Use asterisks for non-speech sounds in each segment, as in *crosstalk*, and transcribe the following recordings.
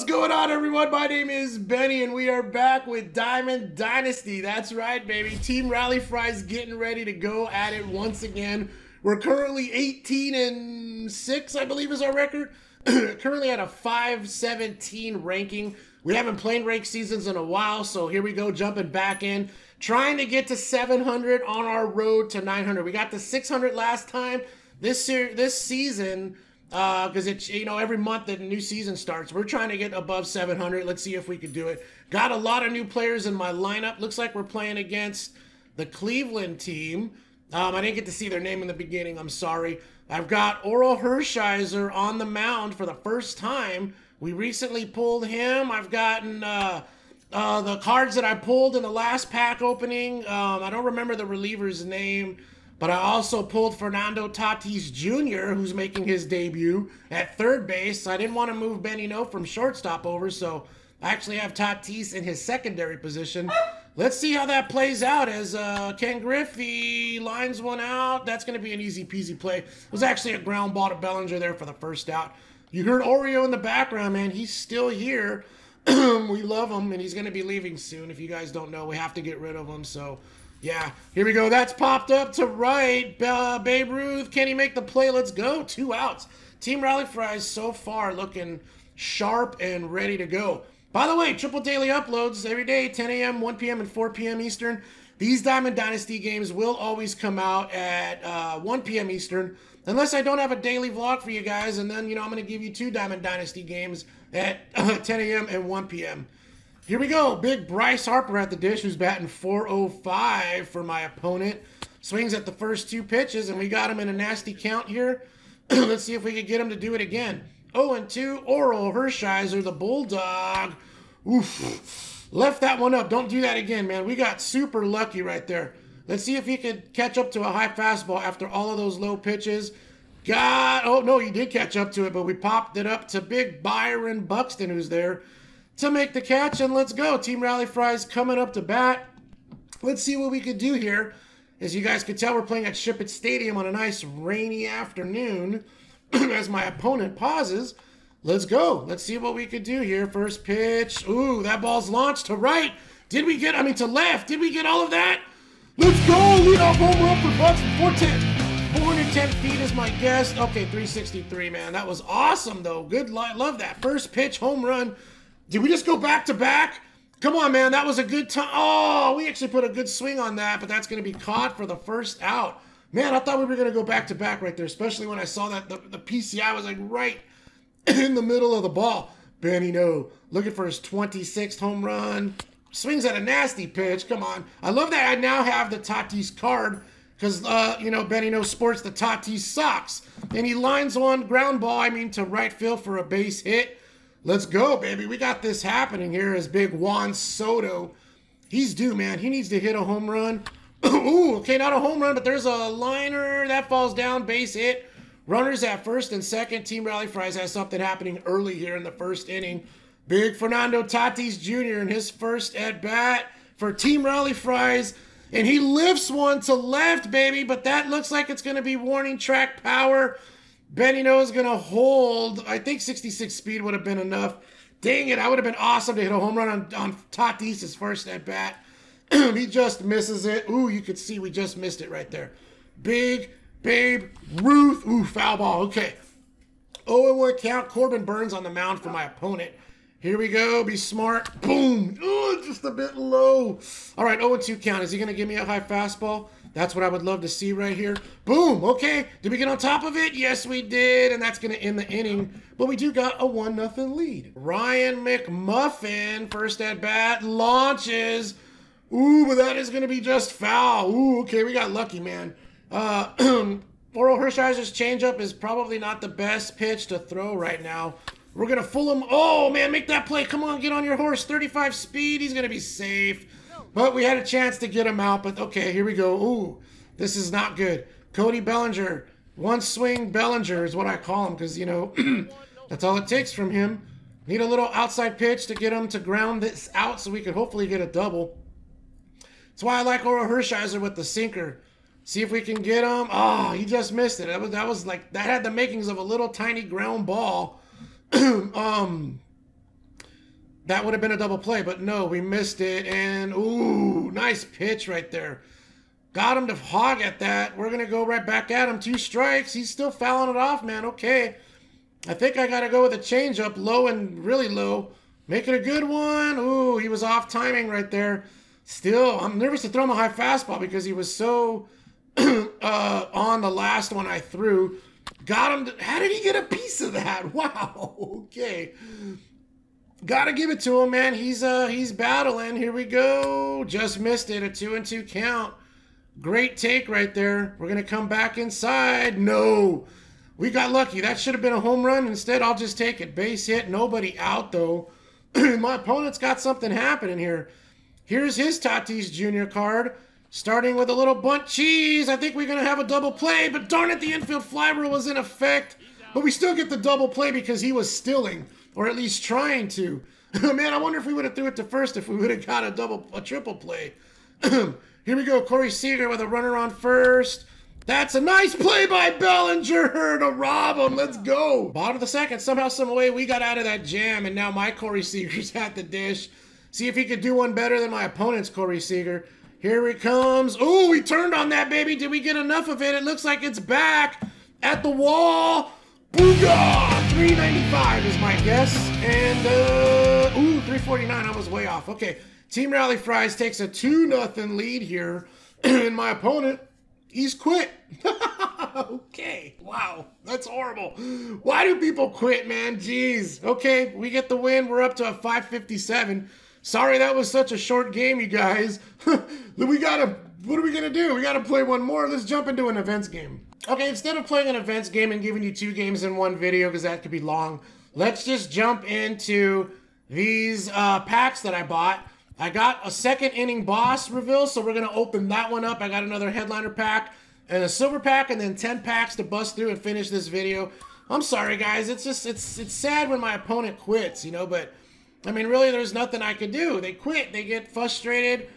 What's going on, everyone? My name is Benny, and we are back with Diamond Dynasty. That's right, baby. Team Rally Fries getting ready to go at it once again. We're currently 18 and 6, I believe, is our record. *clears throat* currently at a 517 ranking. We haven't played rank seasons in a while, so here we go, jumping back in. Trying to get to 700 on our road to 900. We got to 600 last time. This this season, because uh, it's you know every month that a new season starts. We're trying to get above 700 let's see if we can do it. Got a lot of new players in my lineup. Looks like we're playing against the cleveland team. Um, i didn't get to see their name in the beginning. I'm sorry. I've got Orel Hershiser on the mound for the first time. We recently pulled him. I've gotten uh, uh, the cards that i pulled in the last pack opening. Um, i don't remember the reliever's name but I also pulled Fernando Tatis Jr., who's making his debut at third base. I didn't want to move Benny No from shortstop over, so I actually have Tatis in his secondary position. Let's see how that plays out as uh, Ken Griffey lines one out. That's going to be an easy peasy play. It was actually a ground ball to Bellinger there for the first out. You heard Oreo in the background, man. He's still here. *clears throat* we love him, and he's going to be leaving soon. If you guys don't know, we have to get rid of him. So yeah, here we go. That's popped up to right. Uh, Babe Ruth, can he make the play? Let's go. Two outs. Team Rally Fries so far looking sharp and ready to go. By the way, triple daily uploads every day, 10 a.m., 1 p.m., and 4 p.m. Eastern. These Diamond Dynasty games will always come out at uh, 1 p.m. Eastern, unless I don't have a daily vlog for you guys, and then, you know, I'm going to give you two Diamond Dynasty games at uh, *laughs* 10 a.m. and 1 p.m. Here we go. Big Bryce Harper at the dish, who's batting 405 for my opponent. Swings at the first two pitches, and we got him in a nasty count here. *clears throat* Let's see if we can get him to do it again. 0 and 2, Orel Hershiser, the Bulldog. Oof. Left that one up. Don't do that again, man. We got super lucky right there. Let's see if he could catch up to a high fastball after all of those low pitches. God, oh no, he did catch up to it, but we popped it up to big Byron Buxton, who's there to make the catch, and let's go. Team Rally Fries coming up to bat. Let's see what we could do here. As you guys can tell, we're playing at Ship It Stadium on a nice rainy afternoon. *clears throat* As my opponent pauses, let's go. Let's see what we could do here. First pitch. Ooh, that ball's launched to right. Did we get, I mean, to left. Did we get all of that? Let's go. Lead off home run for Bucks 410. 410 feet is my guess. Okay, 363, man. That was awesome, though. Good. Love that. First pitch, home run. Did we just go back to back? Come on, man. That was a good time. Oh, we actually put a good swing on that, but that's going to be caught for the first out. Man, I thought we were going to go back to back right there, especially when I saw that the, the PCI was like right *clears throat* in the middle of the ball. Benny No looking for his 26th home run. Swings at a nasty pitch. Come on. I love that I now have the Tatis card because, uh, you know, Benny No sports the Tatis socks. And he lines one ground ball, I mean, to right field for a base hit. Let's go, baby. We got this happening here as big Juan Soto. He's due, man. He needs to hit a home run. *clears throat* Ooh, okay, not a home run, but there's a liner that falls down, base hit. Runners at first and second. Team Rally Fries has something happening early here in the first inning. Big Fernando Tatis Jr. in his first at bat for Team Rally Fries. And he lifts one to left, baby, but that looks like it's going to be warning track power. Benny No is going to hold. I think 66 speed would have been enough. Dang it, I would have been awesome to hit a home run on, on Tatis' first at bat. *clears throat* he just misses it. Ooh, you could see we just missed it right there. Big Babe Ruth. Ooh, foul ball. Okay. Oh, 0 1 count. Corbin Burnes on the mound for my opponent. Here we go. Be smart. Boom. Ooh, just a bit low. All right, 0 2 count. Is he going to give me a high fastball? That's what I would love to see right here. Boom. Okay. Did we get on top of it? Yes, we did. And that's going to end the inning. But we do got a 1 nothing lead. Ryan McMuffin, first at bat, launches. Ooh, but that is going to be just foul. Ooh, okay. We got lucky, man. Uh, *clears throat* Orel Hershiser's changeup is probably not the best pitch to throw right now. We're going to fool him. Oh, man, make that play. Come on, get on your horse. 35 speed. He's going to be safe. But we had a chance to get him out. But okay, here we go. Ooh, this is not good. Cody Bellinger. One swing Bellinger is what I call him because, you know, *clears throat* that's all it takes from him. Need a little outside pitch to get him to ground this out so we could hopefully get a double. That's why I like Orel Hershiser with the sinker. See if we can get him. Oh, he just missed it. That was, that was like, that had the makings of a little tiny ground ball. *clears throat* um, that would have been a double play, but no, we missed it. And ooh, nice pitch right there. Got him to hog at that. We're going to go right back at him. Two strikes. He's still fouling it off, man. Okay. I think I got to go with a changeup, low and really low. Make it a good one. Ooh, he was off timing right there. Still, I'm nervous to throw him a high fastball because he was so *clears throat* uh, on the last one I threw. Got him. To, how did he get a piece of that? *laughs* Wow. Okay. Gotta give it to him, man. He's uh he's battling. Here we go. Just missed it. A two and two count. Great take right there. We're gonna come back inside. No. We got lucky. That should have been a home run. Instead, I'll just take it. Base hit. Nobody out though. *clears throat* My opponent's got something happening here. Here's his Tatis Jr. card. Starting with a little bunt cheese. I think we're to have a double play, but darn it, the infield fly rule was in effect. But we still get the double play because he was stilling or at least trying to. *laughs* Man, I wonder if we would have threw it to first if we would have got a double, a triple play. *clears throat* Here we go, Corey Seager with a runner on first. That's a nice play by Bellinger *laughs* to rob him. Let's go. Bottom of the second, somehow, some way, we got out of that jam, and now my Corey Seager's *laughs* at the dish. See if he could do one better than my opponent's Corey Seager. Here it comes. Oh, we turned on that baby. Did we get enough of it? It looks like it's back at the wall. Booyah! 395 is my guess. And, uh, ooh, 349. I was way off. Okay. Team Rally Fries takes a 2 nothing lead here. *clears throat* and my opponent, he's quit. *laughs* okay. Wow. That's horrible. Why do people quit, man? Jeez. Okay. We get the win. We're up to a 557. Sorry that was such a short game, you guys. *laughs* we gotta, what are we gonna do? We gotta play one more. Let's jump into an events game. Okay, instead of playing an events game and giving you two games in one video because that could be long, let's just jump into these uh, packs that I bought. I got a second inning boss reveal, so we're gonna open that one up. I got another headliner pack and a silver pack, and then 10 packs to bust through and finish this video. I'm sorry, guys. It's just it's it's sad when my opponent quits, you know. But I mean, really, there's nothing I could do. They quit. They get frustrated,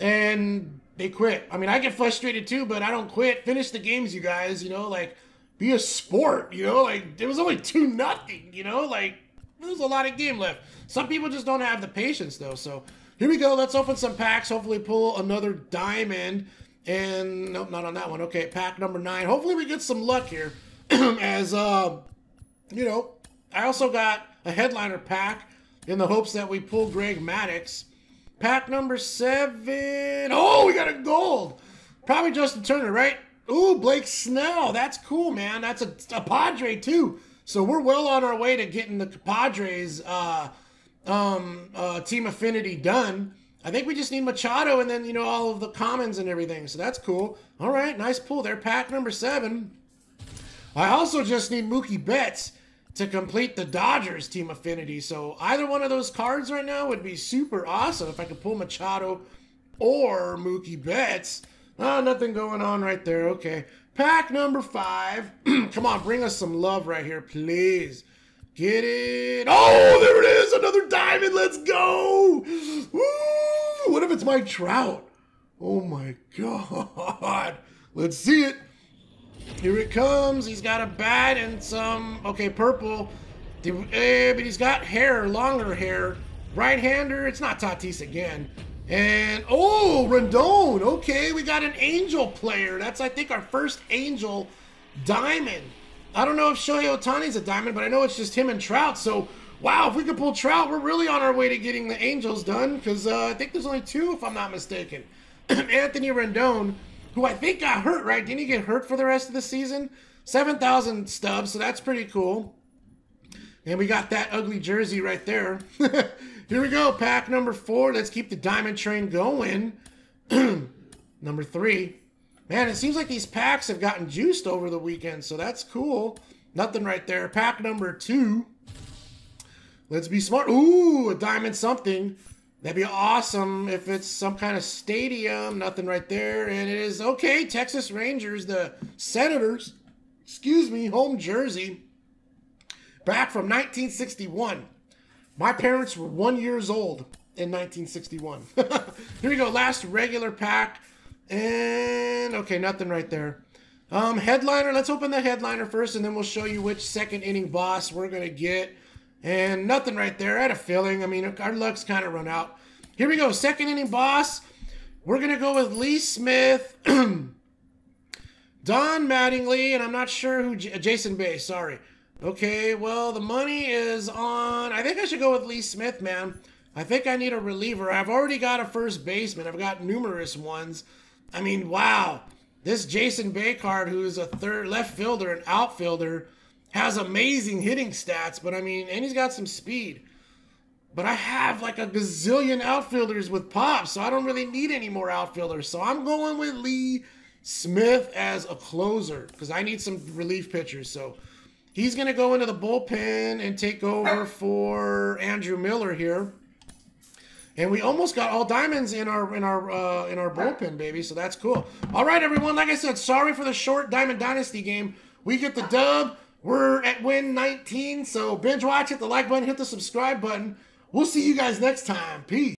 and they quit. I mean, I get frustrated too, but I don't quit. Finish the games, you guys. You know, like be a sport. You know, like it was only *laughs* two nothing. You know, like there's a lot of game left. Some people just don't have the patience though. So here we go. Let's open some packs. Hopefully, pull another diamond. And nope, not on that one. Okay, pack number nine. Hopefully, we get some luck here. *clears throat* As uh, you know, I also got a headliner pack in the hopes that we pull Greg Maddux. Pack number seven. Oh, we got a gold. Probably Justin Turner, right? Ooh, Blake Snell. That's cool, man. That's a, a Padre, too. So we're well on our way to getting the Padres uh, um, uh, team affinity done. I think we just need Machado and then, you know, all of the commons and everything. So that's cool. All right, nice pull there. Pack number seven. I also just need Mookie Betts to complete the Dodgers team affinity. So either one of those cards right now would be super awesome if I could pull Machado or Mookie Betts. Oh, nothing going on right there. Okay. Pack number five. *clears throat* Come on, bring us some love right here, please. Get it. Oh, there it is. Another diamond. Let's go. What if it's my trout? Oh my *laughs* God. Let's see it. Here it comes. He's got a bat and some, okay, purple. Eh, but he's got hair, longer hair. Right-hander. It's not Tatis again. And, oh, Rendon. Okay, we got an Angel player. That's, I think, our first Angel diamond. I don't know if Shohei Ohtani's a diamond, but I know it's just him and Trout. So, wow, if we could pull Trout, we're really on our way to getting the Angels done. Because uh, I think there's only two, if I'm not mistaken. *clears throat* Anthony Rendon who I think got hurt, right? Didn't he get hurt for the rest of the season? 7,000 stubs, so that's pretty cool. And we got that ugly jersey right there. *laughs* Here we go, pack number four. Let's keep the diamond train going. *clears throat* number three. Man, it seems like these packs have gotten juiced over the weekend, so that's cool. Nothing right there. Pack number two. Let's be smart. Ooh, a diamond something. That'd be awesome if it's some kind of stadium. Nothing right there. And it is okay. Texas Rangers, the Senators, excuse me, home jersey, back from 1961. My parents were one years old in 1961. *laughs* Here we go. Last regular pack. And okay, nothing right there. Um, headliner. Let's open the headliner first, and then we'll show you which second inning boss we're gonna get. And nothing right there. I had a feeling. I mean, our luck's kind of run out. Here we go. Second inning boss. We're going to go with Lee Smith, *clears throat* Don Mattingly, and I'm not sure who, J Jason Bay, sorry. Okay, well, the money is on, I think I should go with Lee Smith, man. I think I need a reliever. I've already got a first baseman. I've got numerous ones. I mean, wow. This Jason Bay card, who's a third left fielder and outfielder, has amazing hitting stats, but I mean, and he's got some speed. But I have like a gazillion outfielders with pop, so I don't really need any more outfielders. So I'm going with Lee Smith as a closer because I need some relief pitchers. So he's going to go into the bullpen and take over for Andrew Miller here. And we almost got all diamonds in our in our uh, in our bullpen, baby. So that's cool. All right, everyone. Like I said, sorry for the short Diamond Dynasty game. We get the dub. We're at win 19. So binge watch it, the like button, hit the subscribe button. We'll see you guys next time. Peace.